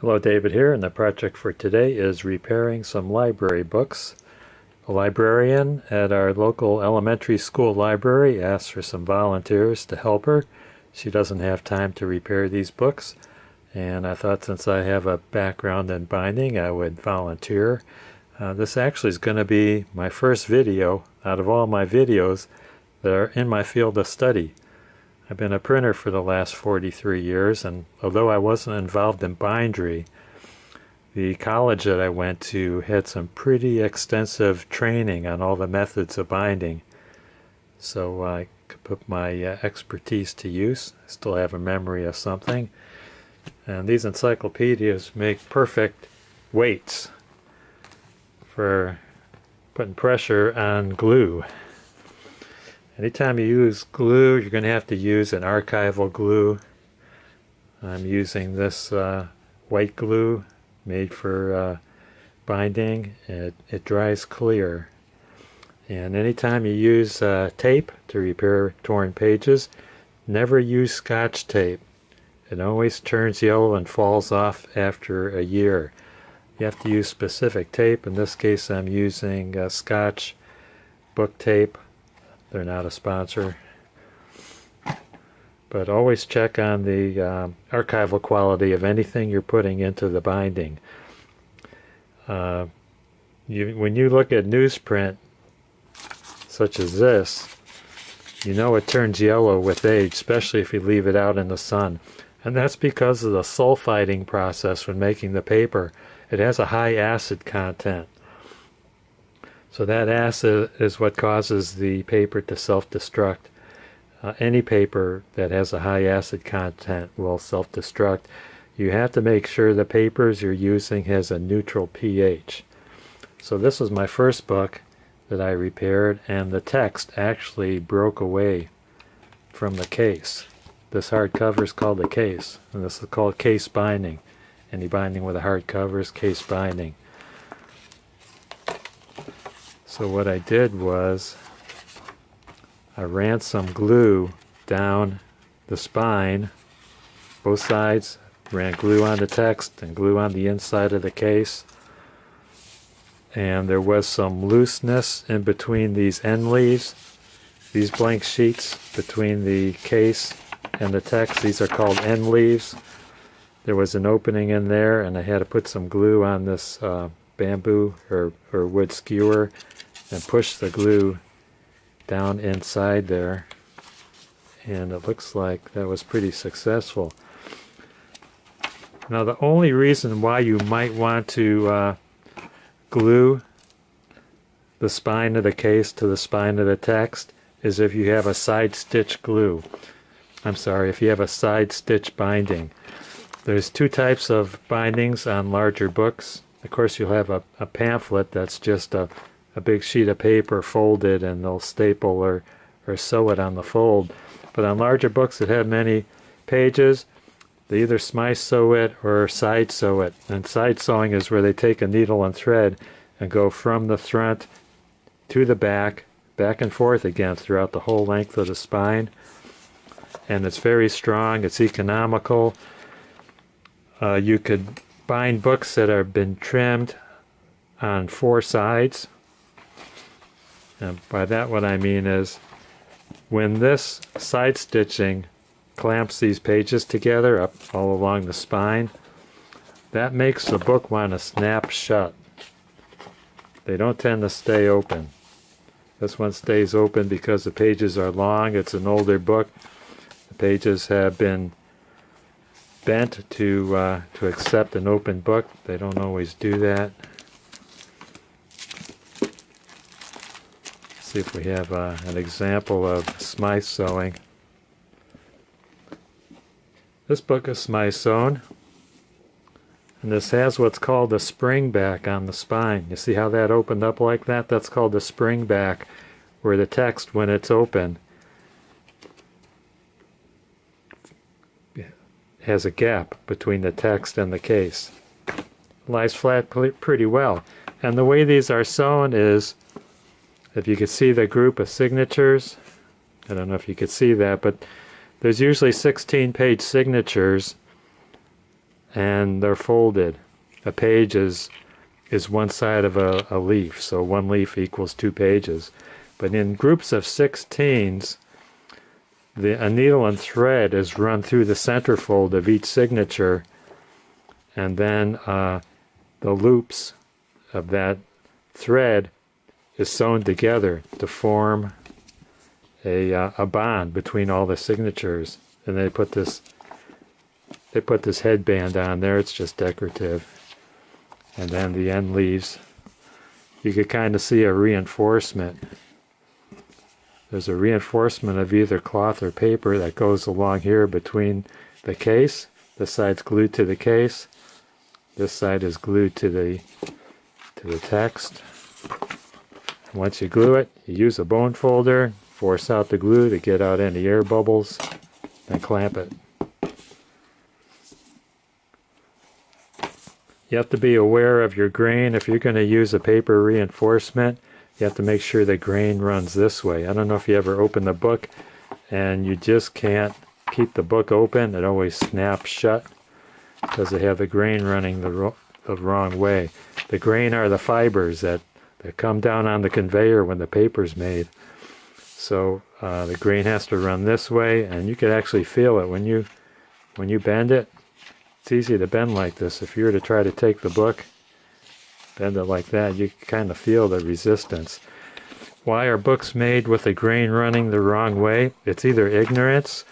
Hello, David here, and the project for today is repairing some library books. A librarian at our local elementary school library asked for some volunteers to help her. She doesn't have time to repair these books, and I thought since I have a background in binding, I would volunteer. Uh, this actually is going to be my first video out of all my videos that are in my field of study. I've been a printer for the last 43 years, and although I wasn't involved in bindery, the college that I went to had some pretty extensive training on all the methods of binding. So I could put my uh, expertise to use. I still have a memory of something. And these encyclopedias make perfect weights for putting pressure on glue. Anytime you use glue, you're going to have to use an archival glue. I'm using this uh, white glue made for uh, binding. It, it dries clear. And anytime you use uh, tape to repair torn pages, never use scotch tape. It always turns yellow and falls off after a year. You have to use specific tape. In this case, I'm using uh, scotch book tape they're not a sponsor. But always check on the um, archival quality of anything you're putting into the binding. Uh, you, when you look at newsprint, such as this, you know it turns yellow with age, especially if you leave it out in the sun. And that's because of the sulfiting process when making the paper. It has a high acid content. So that acid is what causes the paper to self-destruct. Uh, any paper that has a high acid content will self-destruct. You have to make sure the papers you're using has a neutral pH. So this was my first book that I repaired and the text actually broke away from the case. This hardcover is called a case and this is called case binding. Any binding with a hardcover is case binding. So what I did was I ran some glue down the spine, both sides, ran glue on the text and glue on the inside of the case. And there was some looseness in between these end leaves, these blank sheets between the case and the text. These are called end leaves. There was an opening in there and I had to put some glue on this uh, bamboo or, or wood skewer and push the glue down inside there and it looks like that was pretty successful. Now the only reason why you might want to uh, glue the spine of the case to the spine of the text is if you have a side stitch glue. I'm sorry, if you have a side stitch binding. There's two types of bindings on larger books. Of course you'll have a, a pamphlet that's just a a big sheet of paper folded and they'll staple or, or sew it on the fold. But on larger books that have many pages, they either smythe sew it or side sew it. And side sewing is where they take a needle and thread and go from the front to the back, back and forth again throughout the whole length of the spine. And it's very strong, it's economical. Uh, you could bind books that have been trimmed on four sides and by that what I mean is when this side stitching clamps these pages together up all along the spine, that makes the book want to snap shut. They don't tend to stay open. This one stays open because the pages are long. It's an older book. The pages have been bent to uh, to accept an open book. They don't always do that. See if we have uh, an example of Smythe sewing. This book is Smythe sewn, and this has what's called a spring back on the spine. You see how that opened up like that? That's called a spring back, where the text, when it's open, has a gap between the text and the case. lies flat pretty well. And the way these are sewn is if you could see the group of signatures, I don't know if you could see that, but there's usually 16 page signatures and they're folded. A page is is one side of a, a leaf, so one leaf equals two pages. But in groups of 16s, the, a needle and thread is run through the centerfold of each signature, and then uh, the loops of that thread is sewn together to form a, uh, a bond between all the signatures. And they put this they put this headband on there. It's just decorative. And then the end leaves. You could kind of see a reinforcement. There's a reinforcement of either cloth or paper that goes along here between the case. This side's glued to the case. This side is glued to the to the text. Once you glue it, you use a bone folder, force out the glue to get out any air bubbles, and clamp it. You have to be aware of your grain. If you're going to use a paper reinforcement, you have to make sure the grain runs this way. I don't know if you ever open the book and you just can't keep the book open. It always snaps shut because they have the grain running the, the wrong way. The grain are the fibers that, that come down on the conveyor when the paper's made. So uh, the grain has to run this way, and you can actually feel it when you when you bend it. It's easy to bend like this. If you were to try to take the book, bend it like that, you kind of feel the resistance. Why are books made with the grain running the wrong way? It's either ignorance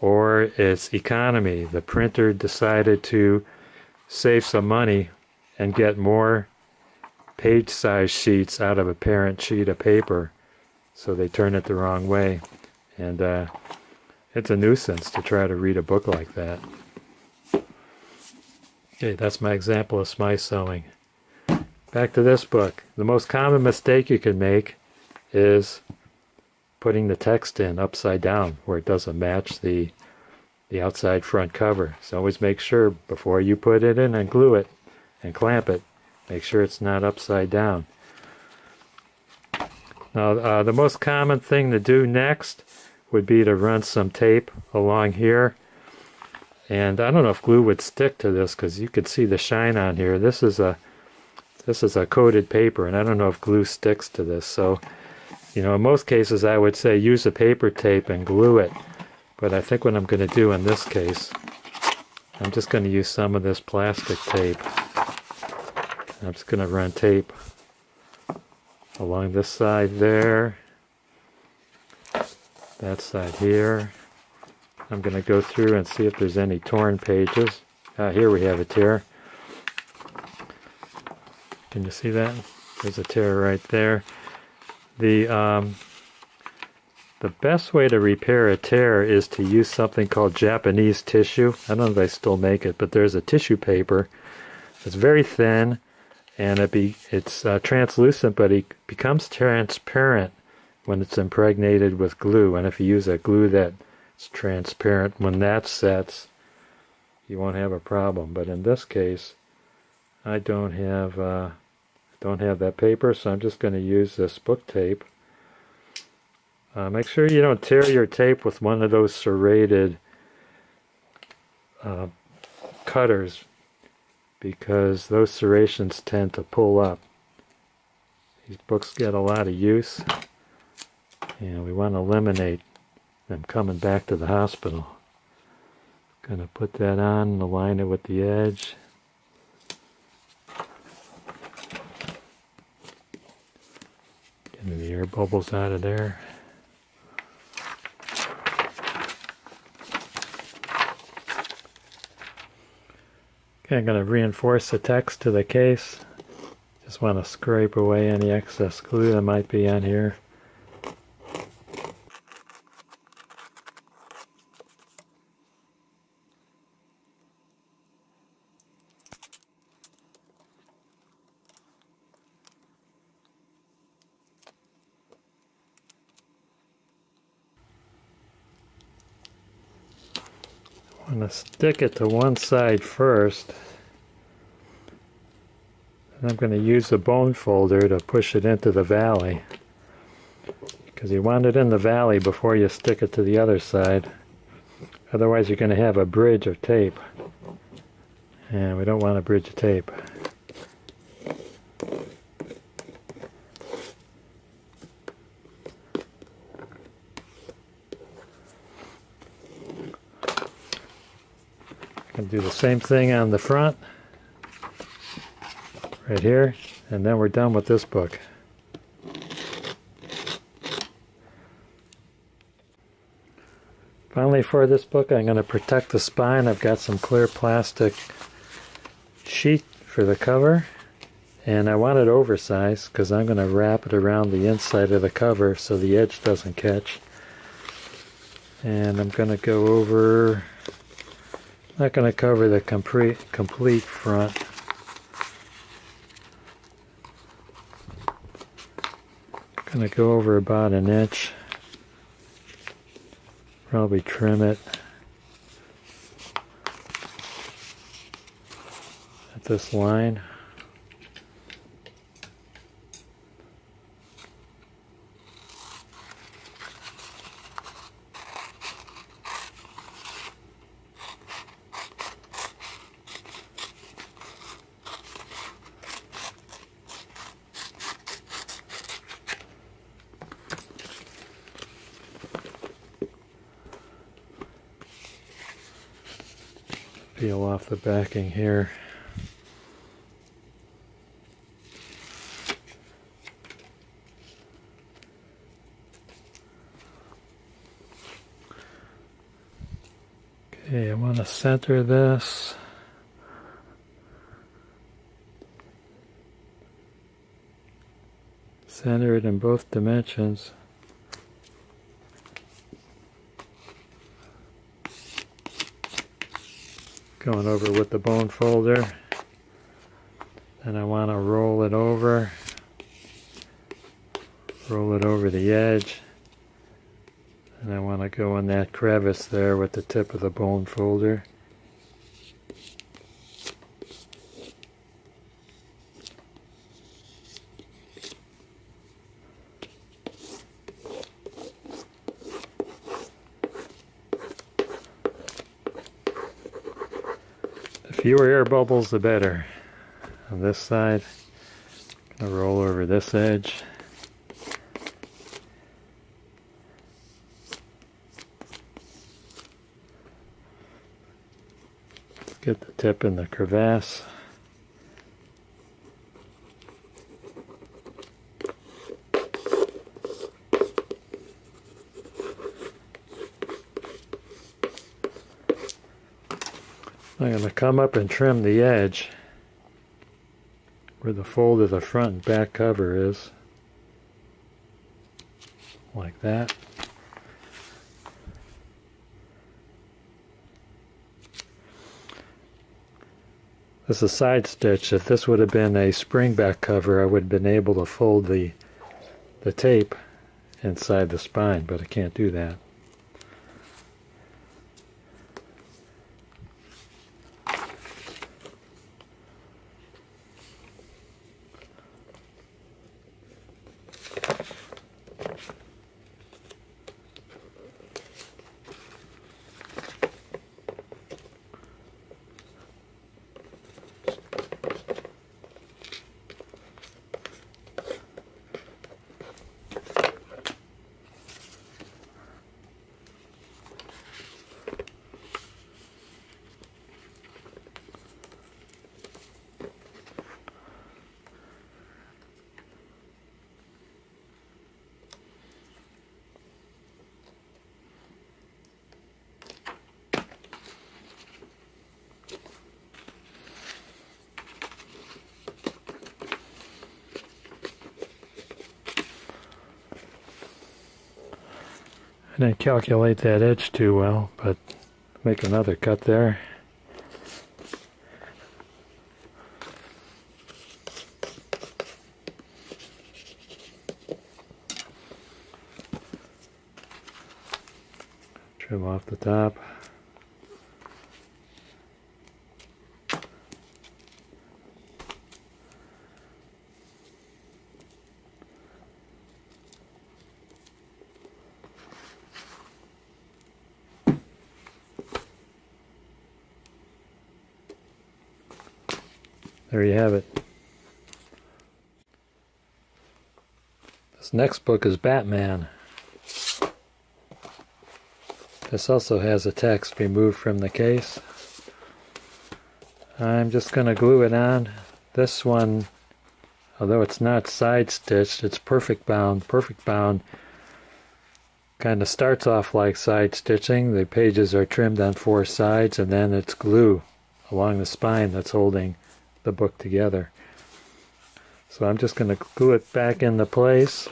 or it's economy. The printer decided to save some money and get more page size sheets out of a parent sheet of paper. So they turn it the wrong way. And uh, it's a nuisance to try to read a book like that. Okay, that's my example of smythe sewing. Back to this book. The most common mistake you can make is putting the text in upside down where it doesn't match the the outside front cover. So always make sure before you put it in and glue it and clamp it, make sure it's not upside down. Now uh, the most common thing to do next would be to run some tape along here and I don't know if glue would stick to this because you could see the shine on here. This is a this is a coated paper and I don't know if glue sticks to this. So, you know, in most cases I would say use a paper tape and glue it. But I think what I'm going to do in this case, I'm just going to use some of this plastic tape. I'm just going to run tape along this side there, that side here, I'm going to go through and see if there's any torn pages. Uh, here we have a tear. Can you see that? There's a tear right there. The um, the best way to repair a tear is to use something called Japanese tissue. I don't know if they still make it, but there's a tissue paper. It's very thin, and it be it's uh, translucent, but it becomes transparent when it's impregnated with glue. And if you use a glue that's transparent. When that sets, you won't have a problem. But in this case, I don't have uh, don't have that paper, so I'm just going to use this book tape. Uh, make sure you don't tear your tape with one of those serrated uh, cutters because those serrations tend to pull up. These books get a lot of use and we want to eliminate I'm coming back to the hospital. Gonna put that on, and align it with the edge. Getting the air bubbles out of there. Okay, I'm going to reinforce the text to the case. Just want to scrape away any excess glue that might be on here. Stick it to one side first. And I'm going to use the bone folder to push it into the valley. Because you want it in the valley before you stick it to the other side. Otherwise you're going to have a bridge of tape. And we don't want a bridge of tape. Can do the same thing on the front, right here, and then we're done with this book. Finally for this book I'm going to protect the spine. I've got some clear plastic sheet for the cover and I want it oversized because I'm going to wrap it around the inside of the cover so the edge doesn't catch. And I'm going to go over, not going to cover the complete, complete front. going to go over about an inch probably trim it at this line. peel off the backing here. Okay, I want to center this. Center it in both dimensions. Going over with the bone folder. And I want to roll it over. Roll it over the edge. And I want to go in that crevice there with the tip of the bone folder fewer air bubbles the better. On this side, gonna roll over this edge. Get the tip in the crevasse. Come up and trim the edge where the fold of the front and back cover is like that. This is a side stitch. If this would have been a spring back cover, I would have been able to fold the, the tape inside the spine, but I can't do that. Didn't calculate that edge too well, but make another cut there. Trim off the top. There you have it. This next book is Batman. This also has a text removed from the case. I'm just going to glue it on. This one, although it's not side stitched, it's perfect bound. Perfect bound kind of starts off like side stitching. The pages are trimmed on four sides and then it's glue along the spine that's holding the book together. So I'm just going to glue it back into place.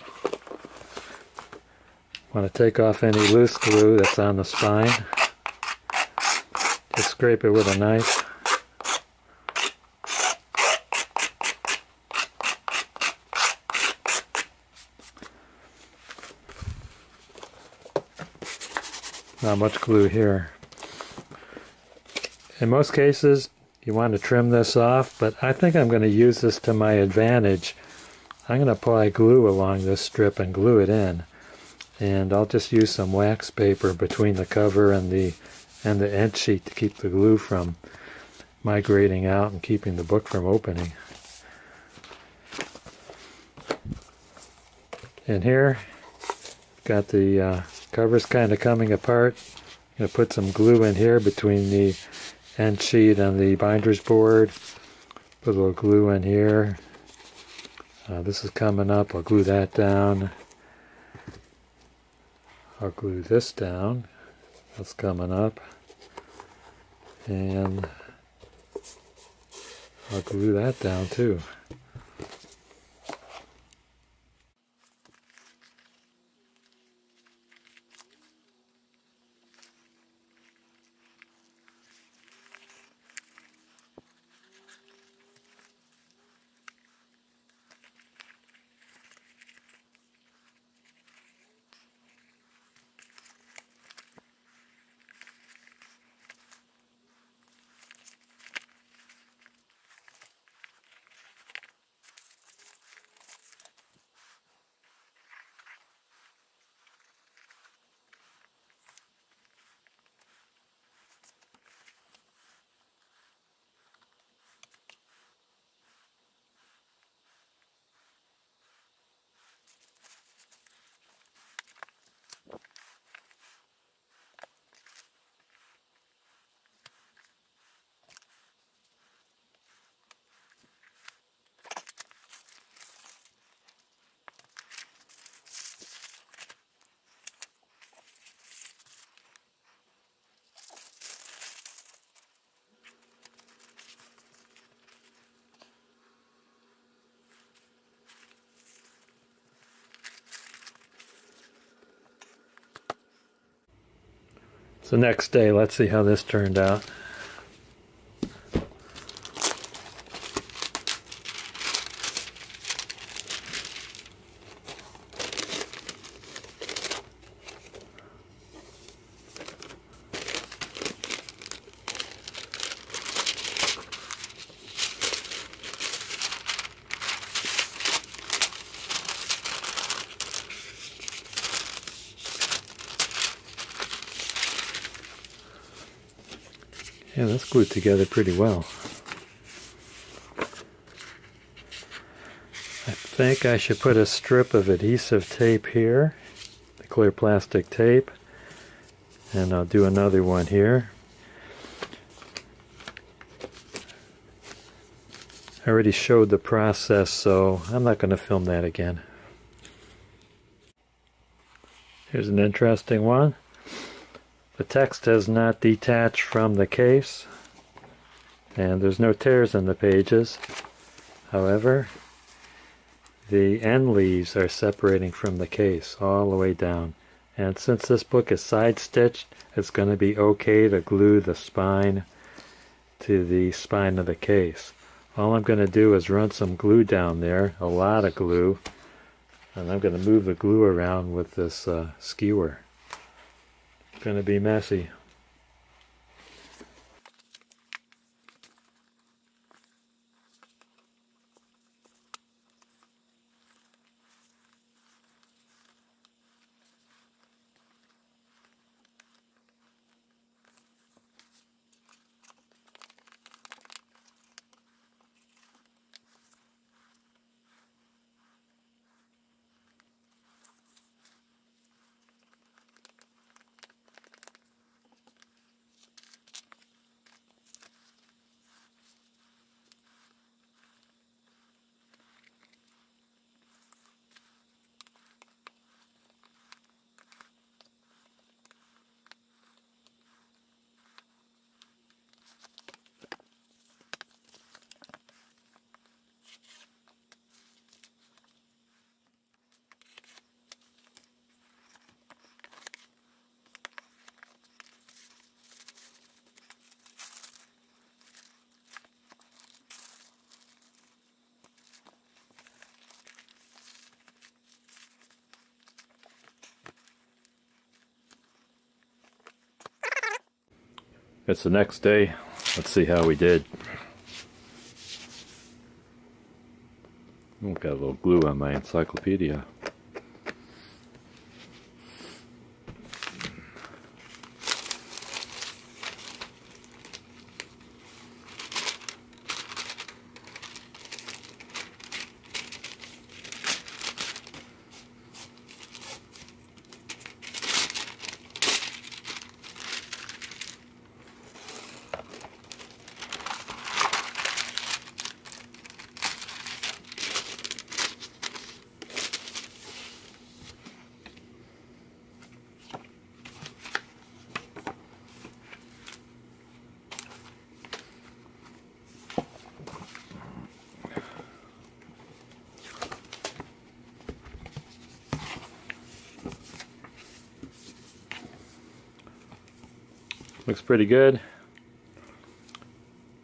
Want to take off any loose glue that's on the spine. Just scrape it with a knife. Not much glue here. In most cases, you want to trim this off, but I think I'm going to use this to my advantage. I'm going to apply glue along this strip and glue it in. And I'll just use some wax paper between the cover and the and the end sheet to keep the glue from migrating out and keeping the book from opening. And here, got the uh, Cover's kind of coming apart. I'm going to put some glue in here between the end sheet and the binder's board. Put a little glue in here. Uh, this is coming up. I'll glue that down. I'll glue this down. That's coming up. And I'll glue that down too. So next day, let's see how this turned out. Together pretty well. I think I should put a strip of adhesive tape here, the clear plastic tape, and I'll do another one here. I already showed the process, so I'm not going to film that again. Here's an interesting one. The text has not detached from the case and there's no tears in the pages. However, the end leaves are separating from the case all the way down. And since this book is side stitched, it's going to be okay to glue the spine to the spine of the case. All I'm going to do is run some glue down there, a lot of glue, and I'm going to move the glue around with this uh, skewer It's going to be messy. It's the next day. Let's see how we did. I've got a little glue on my encyclopedia. Looks pretty good.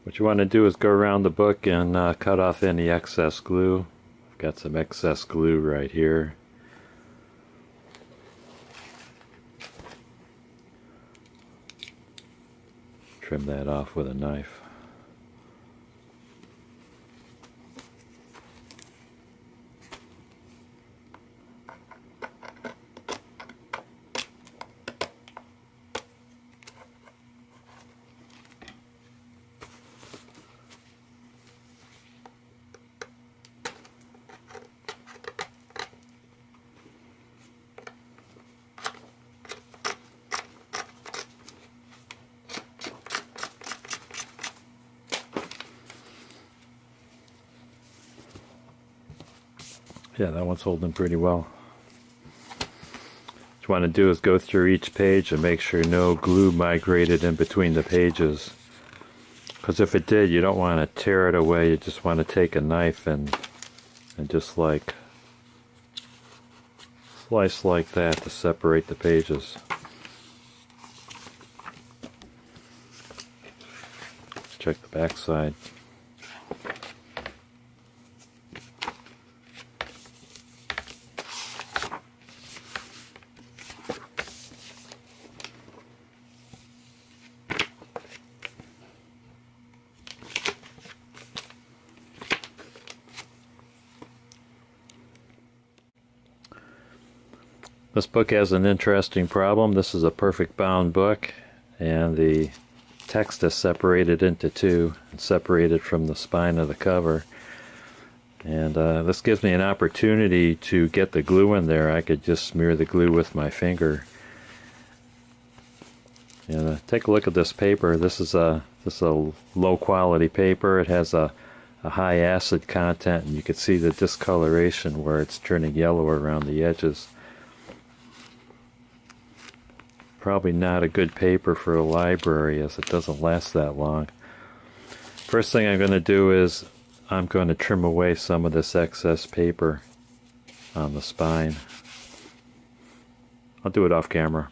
What you want to do is go around the book and uh, cut off any excess glue. I've got some excess glue right here. Trim that off with a knife. Yeah, that one's holding pretty well. What you want to do is go through each page and make sure no glue migrated in between the pages. Because if it did, you don't want to tear it away. You just want to take a knife and and just like slice like that to separate the pages. Check the back side. This book has an interesting problem. This is a perfect bound book, and the text is separated into two and separated from the spine of the cover. And uh, this gives me an opportunity to get the glue in there. I could just smear the glue with my finger. And uh, take a look at this paper. This is a this is a low quality paper. It has a, a high acid content, and you can see the discoloration where it's turning yellow around the edges probably not a good paper for a library as it doesn't last that long. First thing I'm going to do is I'm going to trim away some of this excess paper on the spine. I'll do it off camera.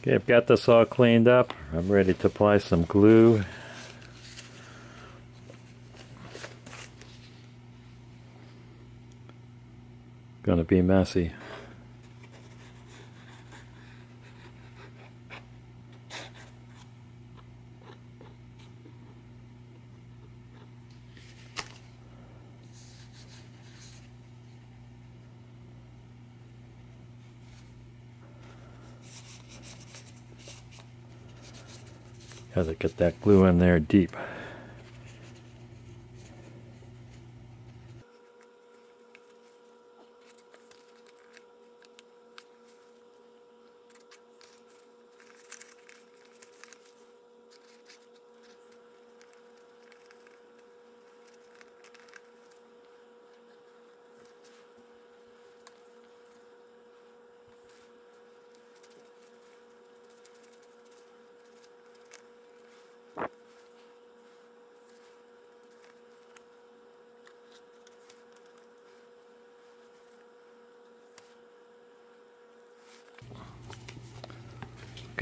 Okay, I've got this all cleaned up. I'm ready to apply some glue. Gonna be messy. Gotta get that glue in there deep.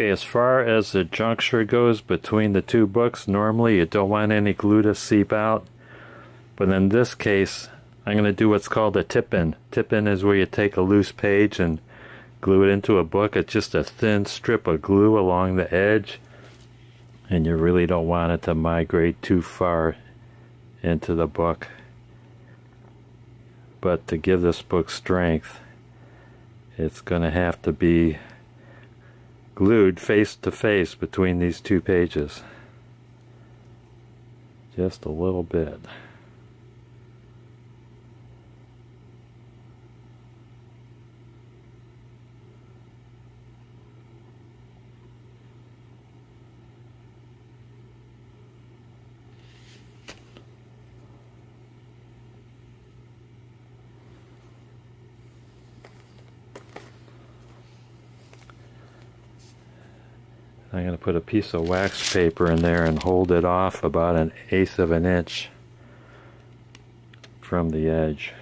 Okay, as far as the juncture goes between the two books, normally you don't want any glue to seep out. But in this case, I'm going to do what's called a tip-in. Tip-in is where you take a loose page and glue it into a book. It's just a thin strip of glue along the edge and you really don't want it to migrate too far into the book. But to give this book strength, it's going to have to be glued face to face between these two pages. Just a little bit. I'm going to put a piece of wax paper in there and hold it off about an eighth of an inch from the edge.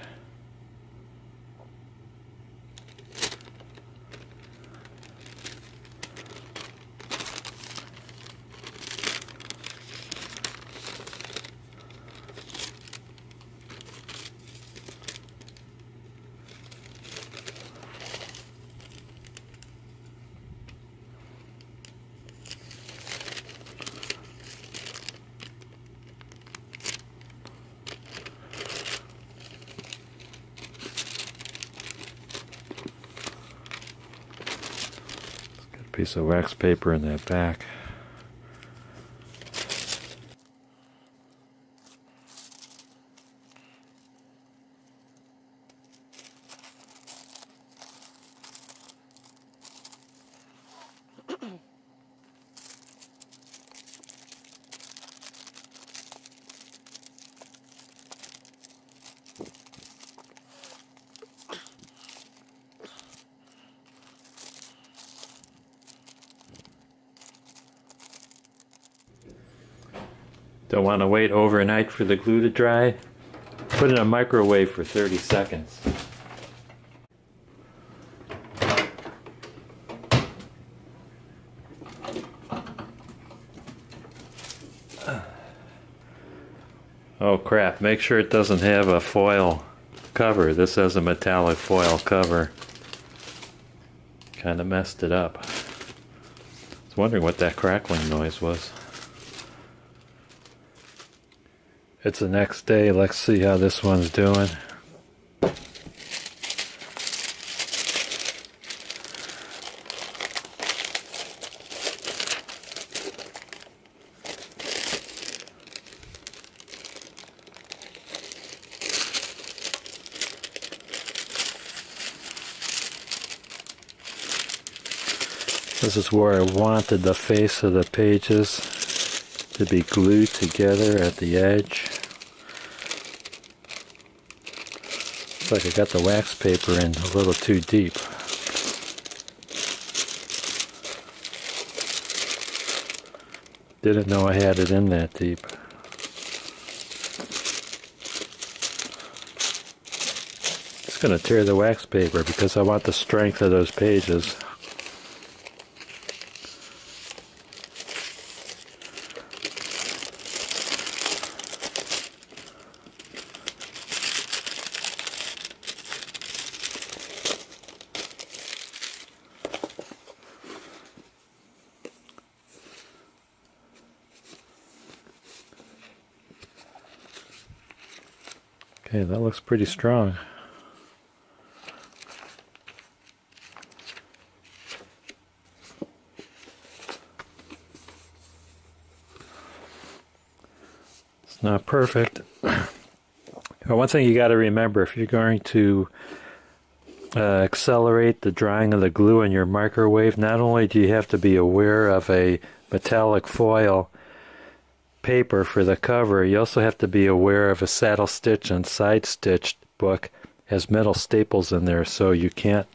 Piece of wax paper in that back. Don't want to wait overnight for the glue to dry. Put in a microwave for 30 seconds. Oh crap, make sure it doesn't have a foil cover. This has a metallic foil cover. Kind of messed it up. I was wondering what that crackling noise was. It's the next day. Let's see how this one's doing. This is where I wanted the face of the pages to be glued together at the edge. Looks like I got the wax paper in a little too deep. Didn't know I had it in that deep. Just going to tear the wax paper because I want the strength of those pages. Okay, that looks pretty strong. It's not perfect. but one thing you got to remember if you're going to uh, accelerate the drying of the glue in your microwave, not only do you have to be aware of a metallic foil paper for the cover, you also have to be aware of a saddle stitch and side stitched book has metal staples in there, so you can't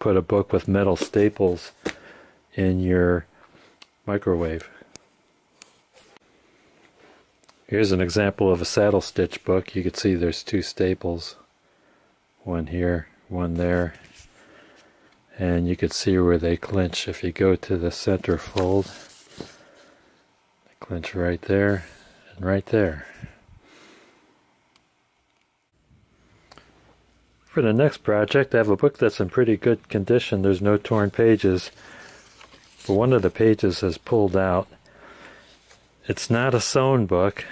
put a book with metal staples in your microwave. Here's an example of a saddle stitch book. You can see there's two staples, one here, one there, and you can see where they clinch if you go to the center fold clinch right there and right there. For the next project, I have a book that's in pretty good condition. There's no torn pages, but one of the pages has pulled out. It's not a sewn book,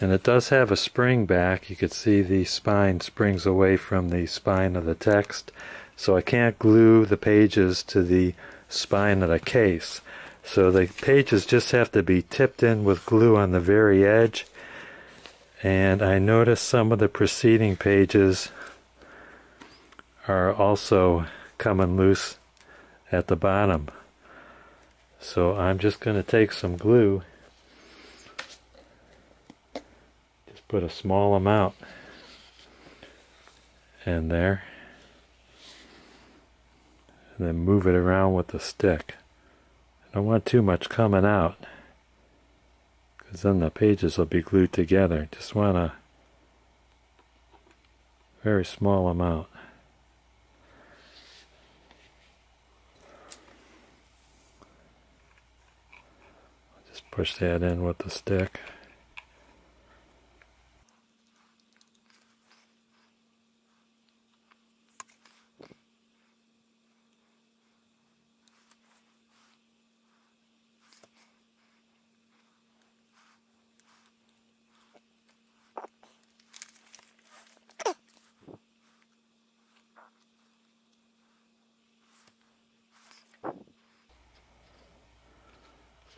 and it does have a spring back. You can see the spine springs away from the spine of the text, so I can't glue the pages to the spine of the case. So the pages just have to be tipped in with glue on the very edge. And I noticed some of the preceding pages are also coming loose at the bottom. So I'm just going to take some glue, just put a small amount in there, and then move it around with the stick. I don't want too much coming out, because then the pages will be glued together. Just want a very small amount. Just push that in with the stick.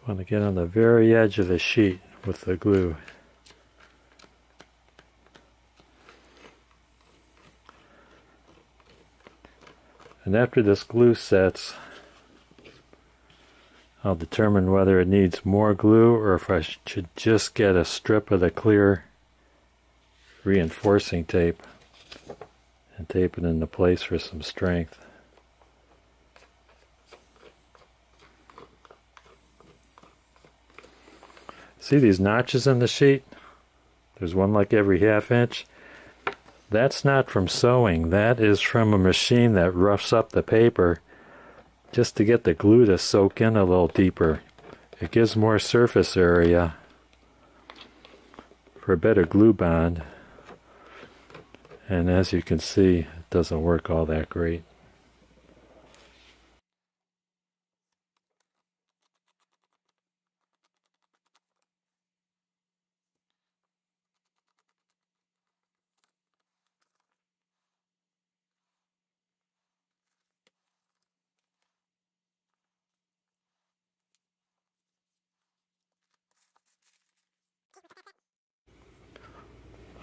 Want to get on the very edge of the sheet with the glue. And after this glue sets, I'll determine whether it needs more glue or if I should just get a strip of the clear reinforcing tape and tape it into place for some strength. See these notches in the sheet? There's one like every half inch. That's not from sewing. That is from a machine that roughs up the paper just to get the glue to soak in a little deeper. It gives more surface area for a better glue bond. And as you can see, it doesn't work all that great.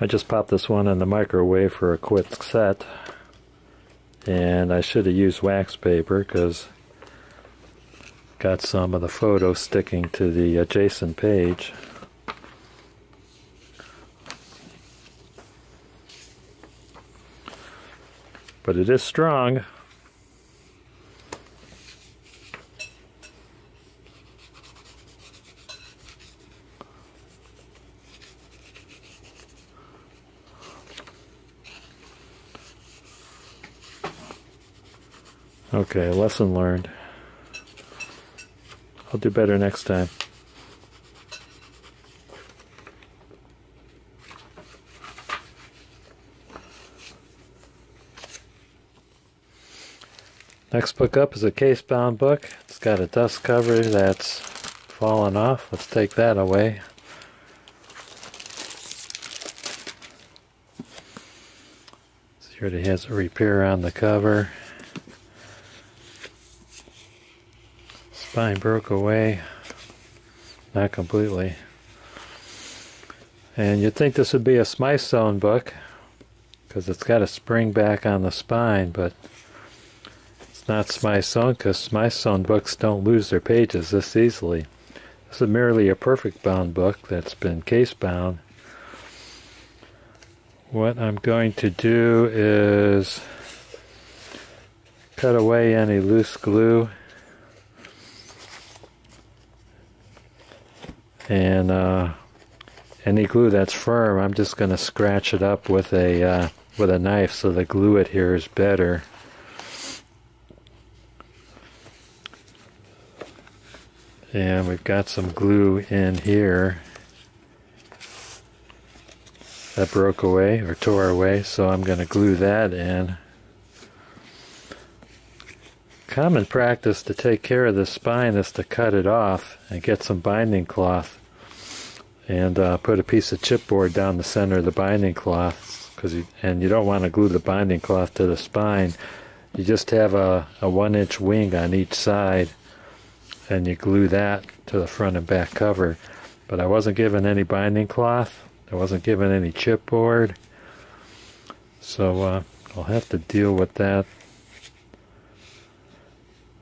I just popped this one in the microwave for a quick set. And I should have used wax paper because got some of the photo sticking to the adjacent page. But it is strong Okay, lesson learned. I'll do better next time. Next book up is a case-bound book. It's got a dust cover that's fallen off. Let's take that away. So here it has a repair on the cover. Spine broke away. Not completely. And you'd think this would be a Smyth Sewn book because it's got a spring back on the spine, but it's not Smyth Sewn because Smyth Sewn books don't lose their pages this easily. This is merely a perfect bound book that's been case bound. What I'm going to do is cut away any loose glue and uh, any glue that's firm I'm just going to scratch it up with a uh, with a knife so the glue adheres better. And we've got some glue in here that broke away or tore away so I'm going to glue that in common practice to take care of the spine is to cut it off and get some binding cloth and uh, put a piece of chipboard down the center of the binding cloth because you, and you don't want to glue the binding cloth to the spine. You just have a, a one inch wing on each side and you glue that to the front and back cover. But I wasn't given any binding cloth. I wasn't given any chipboard. So uh, I'll have to deal with that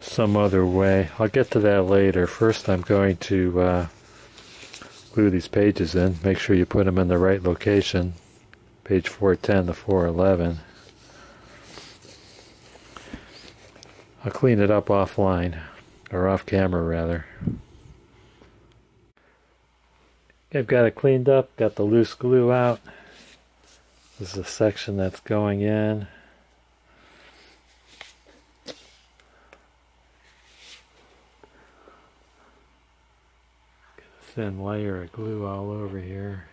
some other way. I'll get to that later. First I'm going to uh, glue these pages in. Make sure you put them in the right location. Page 410 to 411. I'll clean it up offline, or off camera rather. I've got it cleaned up, got the loose glue out. This is a section that's going in. Thin layer of glue all over here.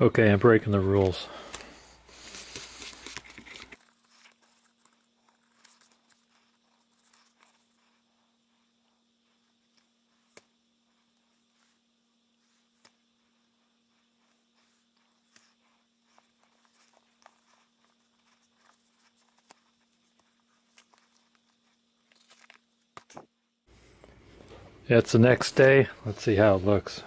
Okay, I'm breaking the rules. It's the next day. Let's see how it looks.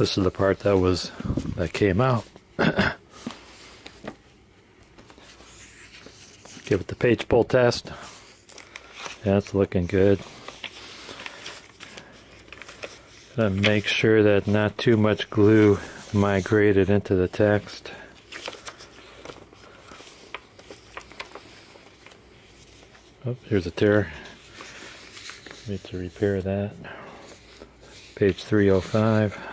This is the part that was that came out. Give it the page pull test. It's looking good. And make sure that not too much glue migrated into the text. Oh, here's a tear. Need to repair that. Page 305.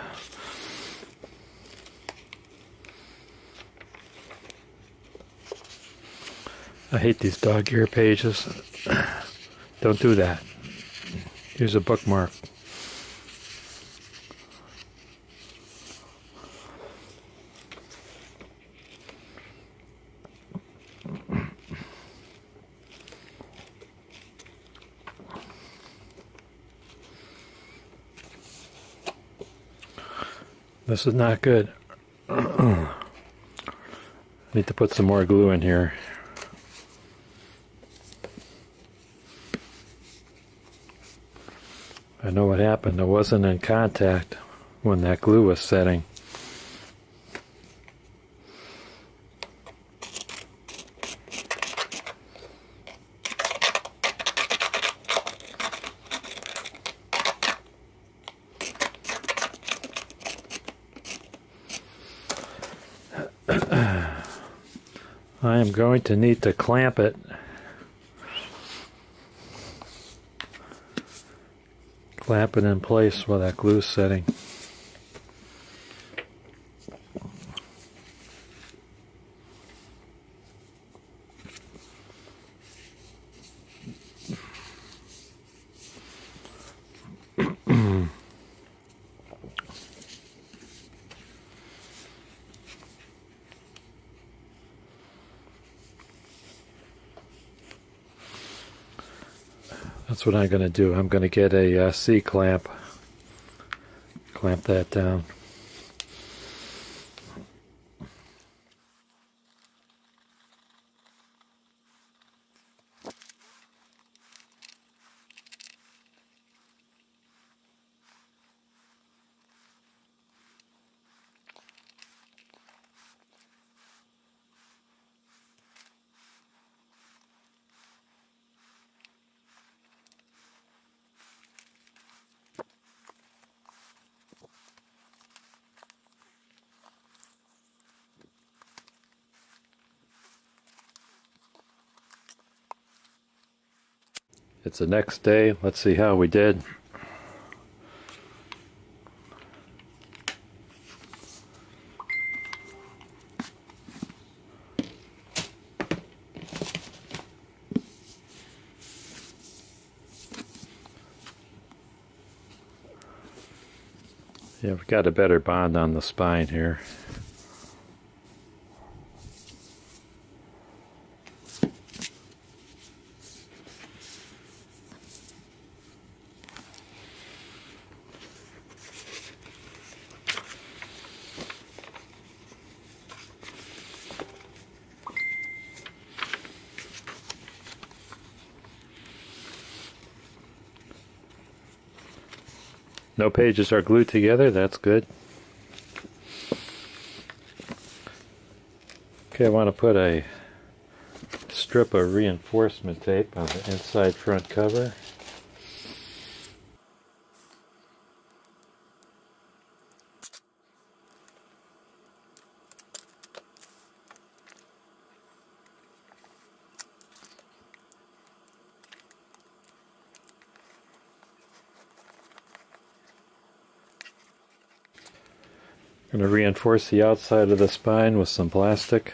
I hate these dog ear pages. Don't do that. Here's a bookmark. This is not good. Need to put some more glue in here. know what happened. I wasn't in contact when that glue was setting. I am going to need to clamp it clamp it in place with that glue setting. What I'm going to do. I'm going to get a uh, C-clamp, clamp that down. It's the next day. Let's see how we did. Yeah, we've got a better bond on the spine here. No pages are glued together, that's good. Okay, I want to put a strip of reinforcement tape on the inside front cover. Reinforce the outside of the spine with some plastic.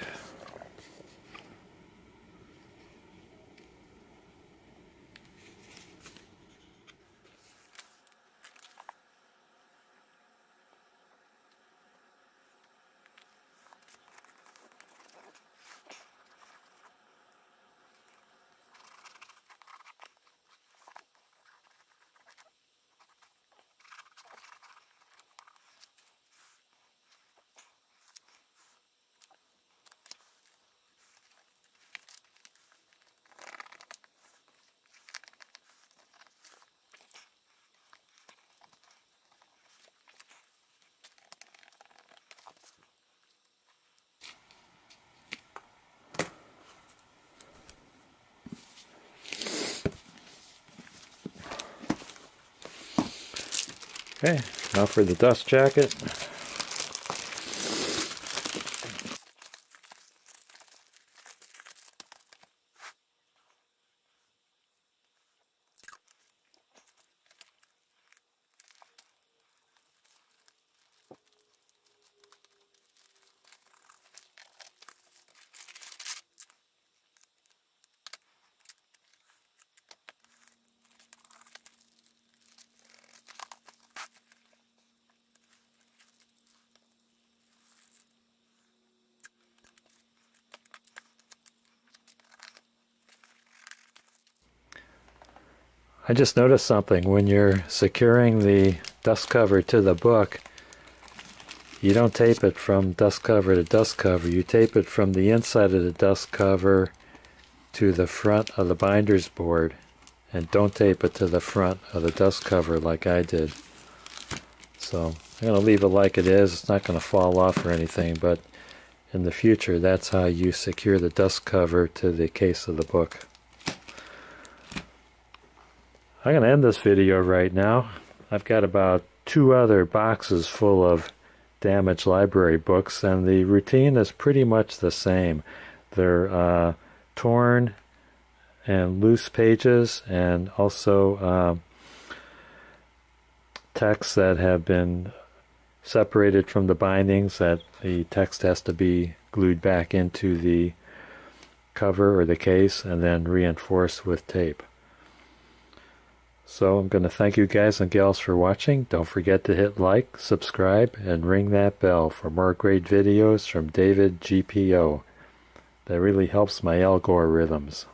Okay, now for the dust jacket. I just noticed something. When you're securing the dust cover to the book, you don't tape it from dust cover to dust cover. You tape it from the inside of the dust cover to the front of the binder's board and don't tape it to the front of the dust cover like I did. So I'm going to leave it like it is. It's not going to fall off or anything, but in the future that's how you secure the dust cover to the case of the book. I'm going to end this video right now. I've got about two other boxes full of damaged library books and the routine is pretty much the same. They're uh, torn and loose pages, and also um, texts that have been separated from the bindings that the text has to be glued back into the cover or the case and then reinforced with tape. So I'm going to thank you guys and gals for watching. Don't forget to hit like, subscribe, and ring that bell for more great videos from David GPO. That really helps my algorithms.